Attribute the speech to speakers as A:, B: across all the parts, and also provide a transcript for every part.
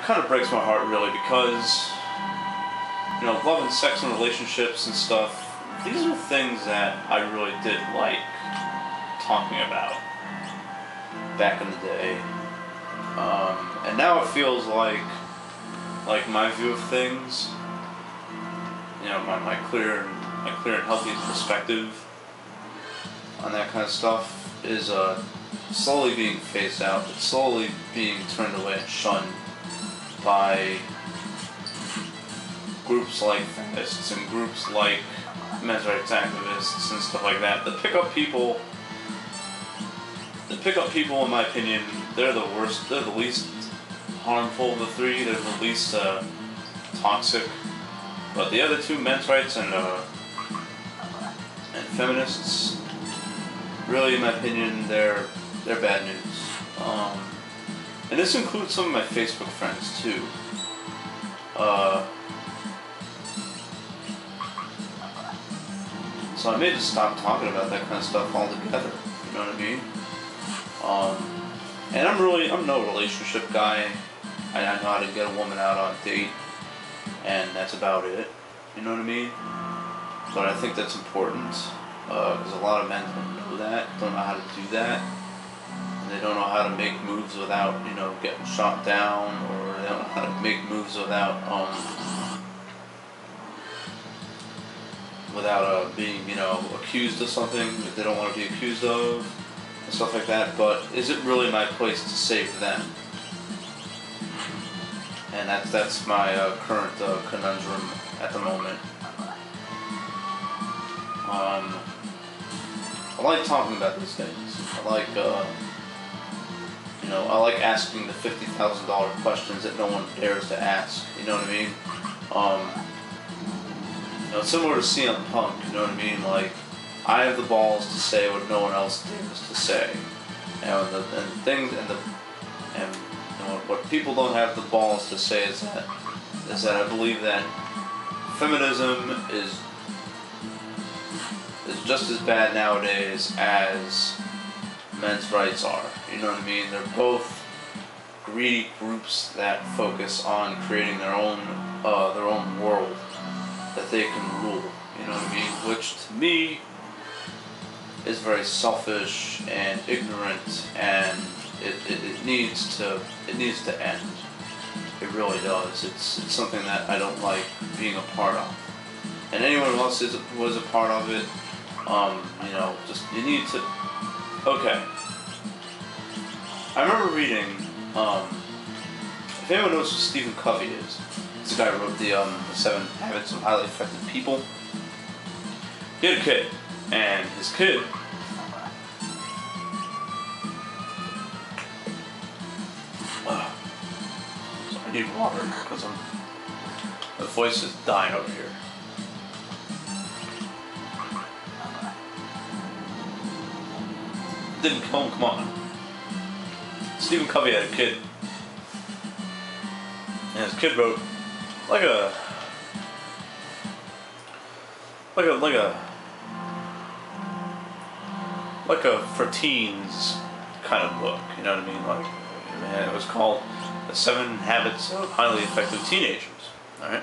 A: it kind of breaks my heart really because you know love and sex and relationships and stuff. These are things that I really did like talking about back in the day, um, and now it feels like like my view of things. You know, my, my clear my clear and healthy perspective on that kind of stuff is uh, slowly being phased out. It's slowly being turned away and shunned by groups like feminists and groups like men's rights activists and stuff like that. The pickup people, the pickup people, in my opinion, they're the worst. They're the least harmful of the three. They're the least uh, toxic. But the other two, men's rights and uh, and feminists, really, in my opinion, they're they're bad news. Um, and this includes some of my Facebook friends too. Uh, so I may just stop talking about that kind of stuff altogether. You know what I mean? Um, and I'm really I'm no relationship guy. I, know how to get a woman out on a date, and that's about it. You know what I mean? But I think that's important because uh, a lot of men don't know that, don't know how to do that. They don't know how to make moves without, you know, getting shot down, or they don't know how to make moves without, um, without uh, being, you know, accused of something that they don't want to be accused of, and stuff like that. But is it really my place to save them? And that's that's my uh, current uh, conundrum at the moment. Um, I like talking about these things. I like, uh, you know, I like asking the fifty thousand dollar questions that no one dares to ask. You know what I mean? Um, you know, similar to CM Punk. You know what I mean? Like, I have the balls to say what no one else dares to say, and the and things and the and you know, what people don't have the balls to say is that is that I believe that feminism is is just as bad nowadays as men's rights are. You know what I mean? They're both greedy groups that focus on creating their own uh, their own world that they can rule. You know what I mean? Which to me is very selfish and ignorant, and it, it, it needs to it needs to end. It really does. It's it's something that I don't like being a part of. And anyone else is was a part of it, um, you know, just you need to. Okay. I remember reading. Um, if anyone knows who Stephen Covey is, this guy wrote the, um, the Seven Habits of Highly Effective People. He had a kid, and his kid I need water because I'm the voice is dying over here. Didn't come him, come on. Stephen Covey had a kid. And his kid wrote like a like a like a like a for teens kind of book, you know what I mean? Like man, it was called The Seven Habits of Highly Effective Teenagers. Alright?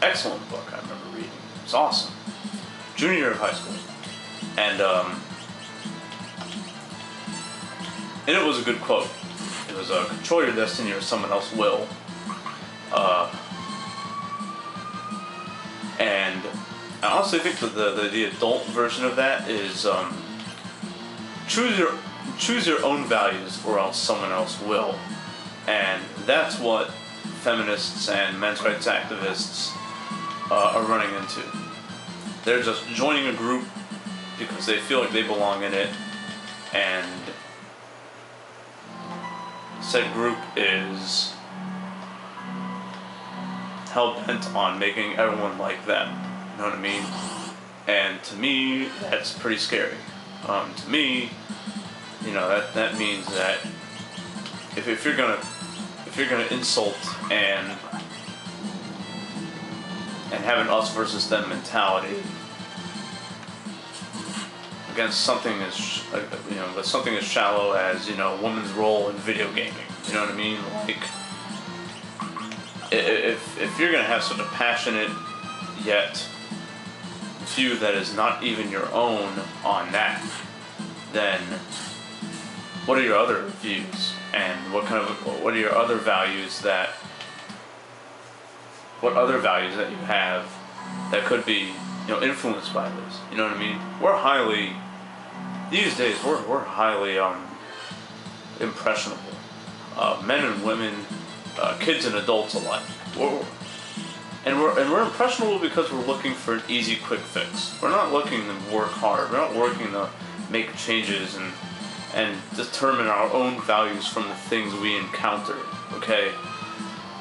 A: Excellent book I remember reading. It's awesome. Junior of high school. And um and it was a good quote. It was uh, control your destiny or someone else will. Uh, and I honestly think that the, the, the adult version of that is um, choose your choose your own values or else someone else will. And that's what feminists and men's rights activists uh, are running into. They're just joining a group because they feel like they belong in it and said group is hell bent on making everyone like them. You know what I mean? And to me, that's pretty scary. Um, to me, you know that that means that if, if you're gonna if you're gonna insult and and have an us versus them mentality against something as uh, you know, something as shallow as you know, a woman's role in video gaming. You know what I mean? Like, if if you're gonna have such a passionate yet view that is not even your own on that, then what are your other views and what kind of what are your other values that what other values that you have that could be you know influenced by this you know what i mean we're highly these days we're, we're highly um impressionable. Uh, men and women uh, kids and adults alike. We're, and we're and we're impressionable because we're looking for an easy quick fix. We're not looking to work hard. We're not working to make changes and and determine our own values from the things we encounter okay?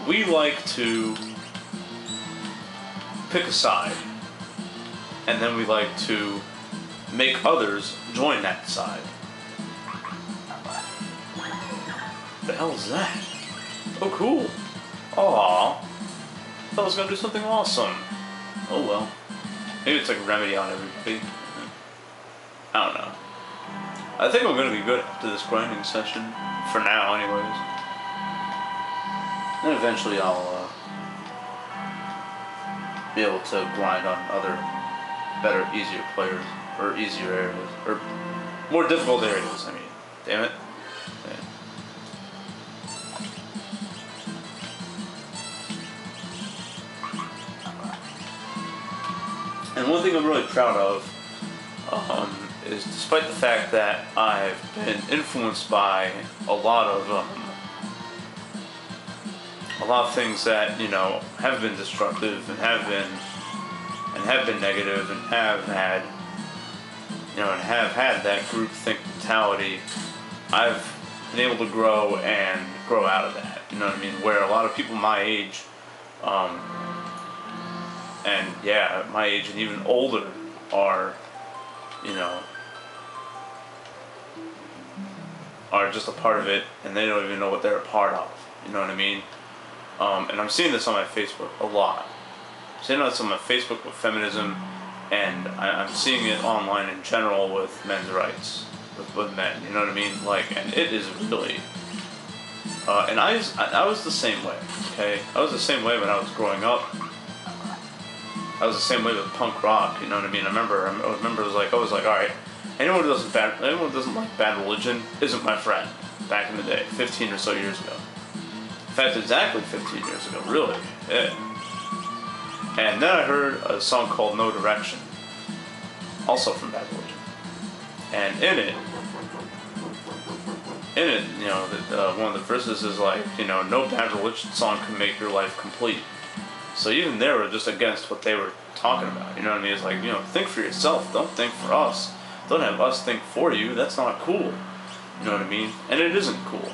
A: We like to pick a side, and then we like to make others join that side. The hell is that? Oh, cool. Aw. Thought I was gonna do something awesome. Oh well. Maybe it's like a remedy on everybody. I don't know. I think I'm gonna be good after this grinding session. For now, anyways. Then eventually I'll, uh, be able to grind on other better, easier players or easier areas or more difficult areas. I mean, damn it. And one thing I'm really proud of um, is, despite the fact that I've been influenced by a lot of um, a lot of things that you know have been destructive and have been and have been negative and have had you know and have had that groupthink mentality i've been able to grow and grow out of that you know what i mean where a lot of people my age um, and yeah my age and even older are you know are just a part of it and they don't even know what they're a part of you know what i mean um, and I'm seeing this on my Facebook a lot. I'm seeing this on my Facebook with feminism, and I, I'm seeing it online in general with men's rights, with, with men. You know what I mean? Like, and it is really. Uh, and I was, I, I was the same way. Okay, I was the same way when I was growing up. I was the same way with punk rock. You know what I mean? I remember. I remember. It was like I was like, all right. Anyone who doesn't bad, anyone who doesn't like bad religion isn't my friend. Back in the day, 15 or so years ago. In fact, exactly 15 years ago, really. Yeah. And then I heard a song called No Direction, also from Bad Religion. And in it, in it, you know, the, uh, one of the verses is like, you know, no Bad Religion song can make your life complete. So even they were just against what they were talking about. You know what I mean? It's like, you know, think for yourself. Don't think for us. Don't have us think for you. That's not cool. You know what I mean? And it isn't cool.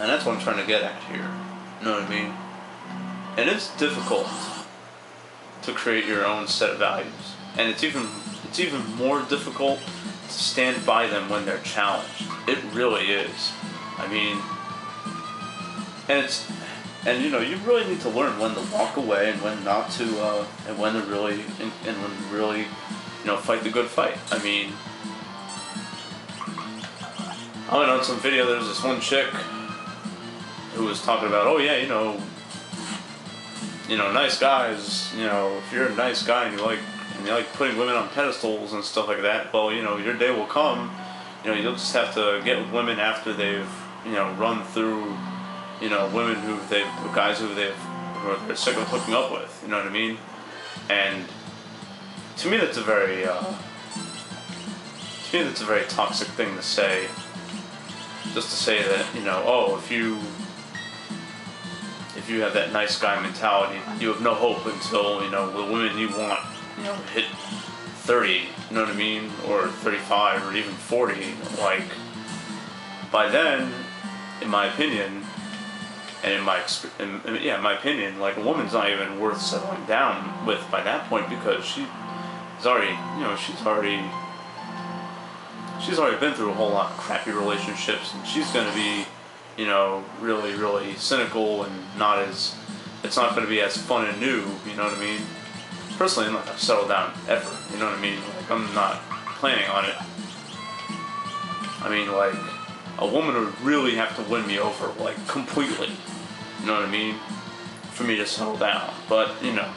A: And that's what I'm trying to get at here. You know what I mean? And it's difficult to create your own set of values. And it's even it's even more difficult to stand by them when they're challenged. It really is. I mean and it's and you know you really need to learn when to walk away and when not to uh, and when to really and, and when really you know fight the good fight. I mean I went on some video. There's this one chick who was talking about, oh yeah, you know, you know, nice guys. You know, if you're a nice guy and you like and you like putting women on pedestals and stuff like that, well, you know, your day will come. You know, you'll just have to get with women after they've you know run through, you know, women who they guys who they've who they're sick of hooking up with. You know what I mean? And to me, that's a very uh, to me that's a very toxic thing to say just to say that you know oh if you you have that nice guy mentality you have no hope until you know the women you want you know hit 30 you know what i mean? Or 35 or even 40 like by then in my opinion and in my in, yeah in my opinion like a woman's not even worth settling down with by that point because she's already you know she's already she's already been through a whole lot of crappy relationships and she's to be you know really really cynical and not as it's not going to be as fun and new you know what i mean personally i'm not going to settle down ever you know what i mean like i'm not planning on it I mean, like, a woman would really have to win me over, like, completely. You know what I mean? For me to settle down. But, you know.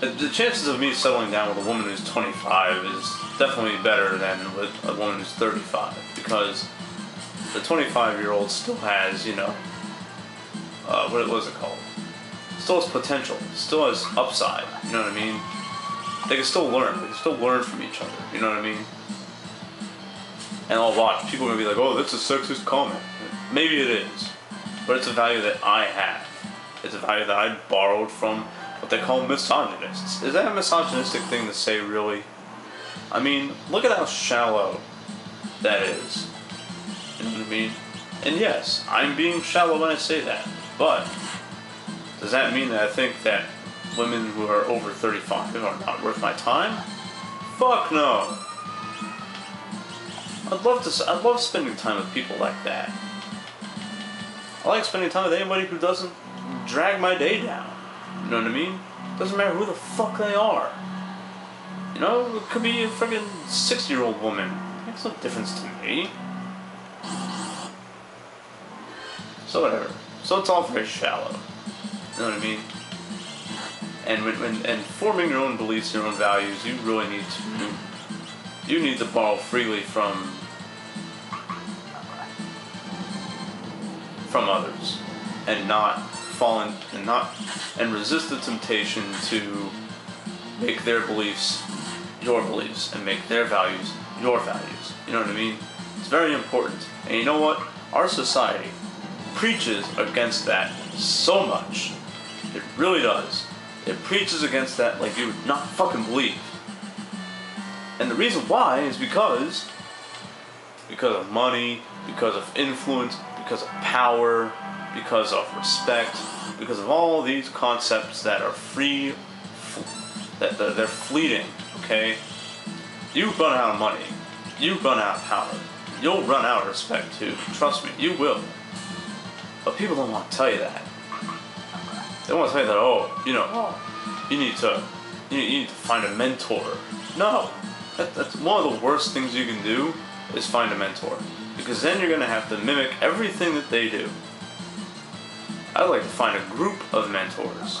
A: Uh, the chances of me settling down with a woman who's 25 is definitely better than with a woman who's 35 because the 25 year old still has, you know, uh, what was it called? Still has potential, still has upside, you know what I mean? They can still learn, they can still learn from each other, you know what I mean? And I'll watch, people gonna be like, oh, that's a sexist comment. Maybe it is, but it's a value that I have. It's a value that I borrowed from what they call misogynists. Is that a misogynistic thing to say, really? I mean, look at how shallow that is. You know what I mean? And yes, I'm being shallow when I say that. But does that mean that I think that women who are over 35 are not worth my time? Fuck no. I'd love to. I love spending time with people like that. I like spending time with anybody who doesn't drag my day down. You know what I mean? Doesn't matter who the fuck they are. You know, it could be a freaking 60 year old woman. Makes no difference to me. So whatever. So it's all very shallow. You know what I mean? And when, when and forming your own beliefs, your own values, you really need to you need to borrow freely from from others and not fall in, and not and resist the temptation to make their beliefs your beliefs and make their values your values. You know what I mean? It's very important. And you know what? Our society preaches against that so much. It really does. It preaches against that like you would not fucking believe. And the reason why is because because of money, because of influence, because of power, because of respect, because of all these concepts that are free, that they're fleeting, okay? You run out of money, you run out of power, you'll run out of respect too. Trust me, you will. But people don't want to tell you that. They don't want to tell you that, oh, you know, oh. you need to, you need to find a mentor. No, that, that's one of the worst things you can do is find a mentor. Because then you're going to have to mimic everything that they do. I like to find a group of mentors.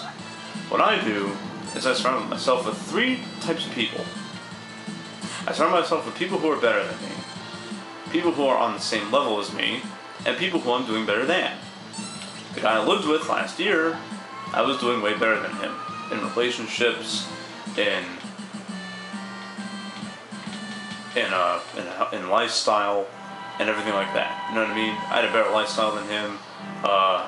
A: What I do is I surround myself with three types of people. I surround myself with people who are better than me, people who are on the same level as me, and people who I'm doing better than. The guy I lived with last year, I was doing way better than him in relationships, in in uh, in, in lifestyle and everything like that. You know what I mean? I had a better lifestyle than him. Uh,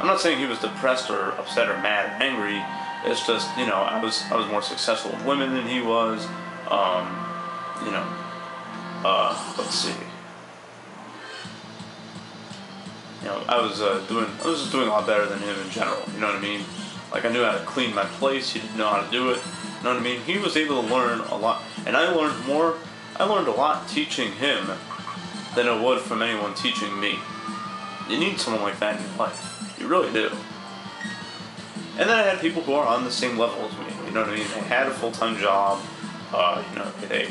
A: I'm not saying he was depressed or upset or mad or angry. It's just you know I was I was more successful with women than he was. Um, you know, uh, let's see. You know, I was uh, doing I was just doing a lot better than him in general. You know what I mean? Like I knew how to clean my place. He didn't know how to do it. You know what I mean? He was able to learn a lot, and I learned more I learned a lot teaching him than I would from anyone teaching me. You need someone like that in your life. You really do. And then I had people who are on the same level as me. You know what I mean? They had a full time job. Uh, you know, they,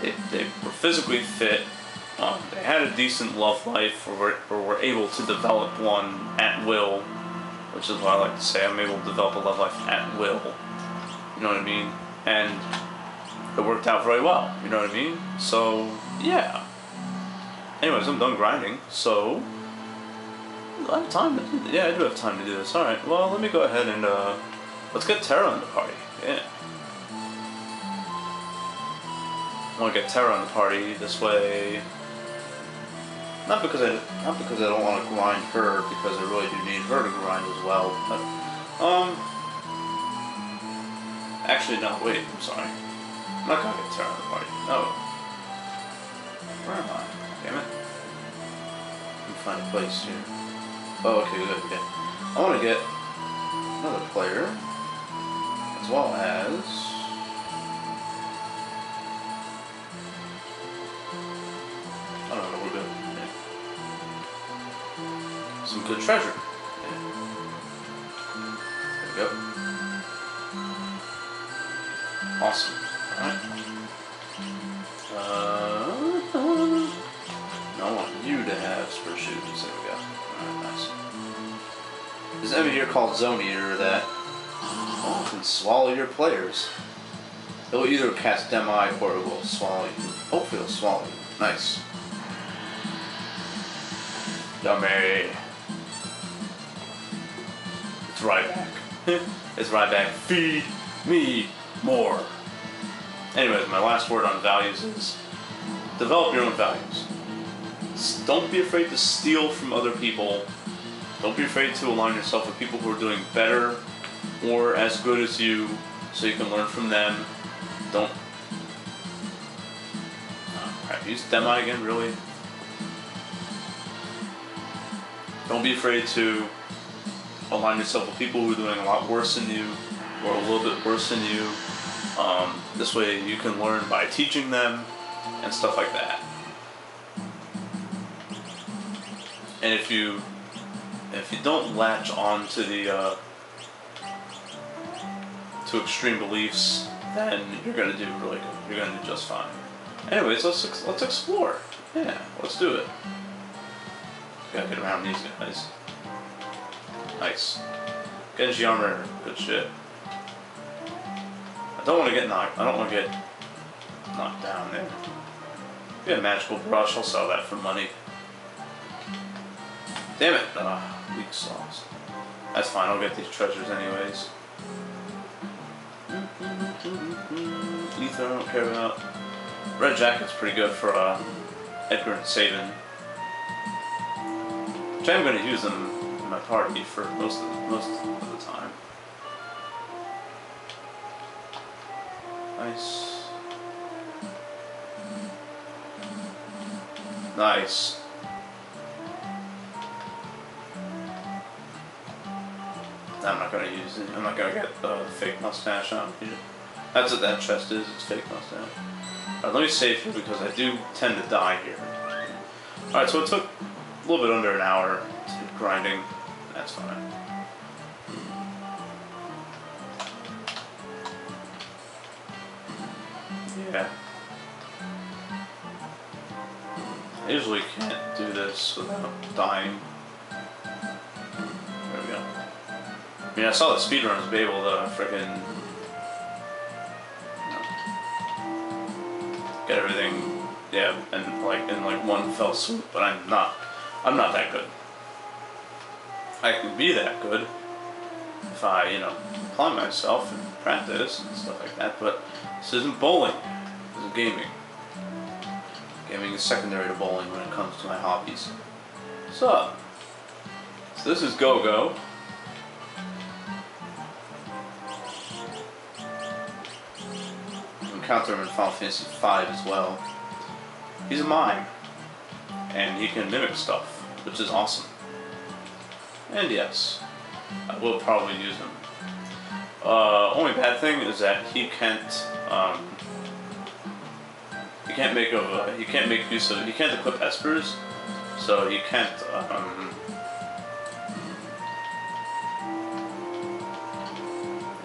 A: they they were physically fit. Um, they had a decent love life, or were, or were able to develop one at will, which is what I like to say. I'm able to develop a love life at will. You know what I mean? And it worked out very well. You know what I mean? So yeah. Anyways, I'm done grinding. So I have time. To, yeah, I do have time to do this. All right. Well, let me go ahead and uh, let's get Terra in the party. Yeah. I want to get Terra in the party this way. Not because I not because I don't want to grind her, because I really do need her to grind as well. But um, actually no. Wait, I'm sorry. I'm not gonna get party. No. Where am I? Damn it. Let me find a place here. Oh, okay, good, okay. I want to get another player, as well as... to the treasure. There we go. Awesome. Alright. Uh, I want you to have spreadsheets. There we go. Alright, nice. There's an enemy here called Zone Eater that oh, can swallow your players. It will either cast Demi or it will swallow you. Hopefully it'll swallow you. Nice. Dummy. It's Ryback. it's Ryback. Feed me more. Anyways, my last word on values is develop your own values. Don't be afraid to steal from other people. Don't be afraid to align yourself with people who are doing better or as good as you so you can learn from them. Don't. Uh, Crap, use Demi again, really? Don't be afraid to align yourself with people who are doing a lot worse than you or a little bit worse than you. Um, this way you can learn by teaching them and stuff like that. And if you if you don't latch on to the uh, to extreme beliefs, then you're gonna do really good. You're gonna do just fine. Anyways, let's let's explore. Yeah, let's do it. Gotta get around these guys. Nice. Genji armor, good shit. I don't want to get knocked. I don't want to get knocked down there. Have a magical brush, I'll sell that for money. Damn it! Ugh, weak sauce. That's fine. I'll get these treasures anyways. Ether, I don't care about. Red Jacket's pretty good for uh, Edgar and Sabin. Which I'm going to use them in my party for most of the, most of the time. Nice. Nice. I'm not gonna use it. I'm not gonna get the fake mustache on. That's what that chest is. It's fake mustache. Let me save here because I do tend to die here. Alright, so it took a little bit under an hour grinding. That's fine. Yeah. I usually can't do this without dying. There we go. I mean, I saw the speedrunners be able you know, get everything, yeah, and like in like one fell swoop. But I'm not. I'm not that good. I can be that good if I, you know, apply myself and practice and stuff like that. But this isn't bowling. This is gaming. Gaming is secondary to bowling when it comes to my hobbies. So, so this is Gogo. You encounter him in Final Fantasy V as well. He's a mime, and he can mimic stuff, which is awesome. And yes, I will probably use him. Uh, only bad thing is that he can't. Um, he can't make a. He can't make use of. He can't equip espers, so he can't. Um,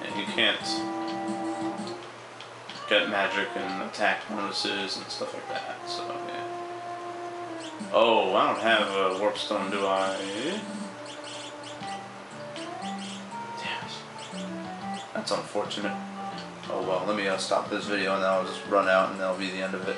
A: and he can't get magic and attack bonuses and stuff like that. So yeah. Oh, I don't have a warp stone, do I? That's unfortunate. Oh well, let me uh, stop this video and I'll just run out and that'll be the end of it.